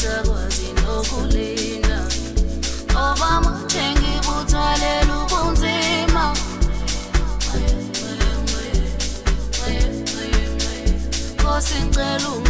ngingasakwazi nokulinda ngoba manje ngibuthwalela ubunzima Kosi ngicela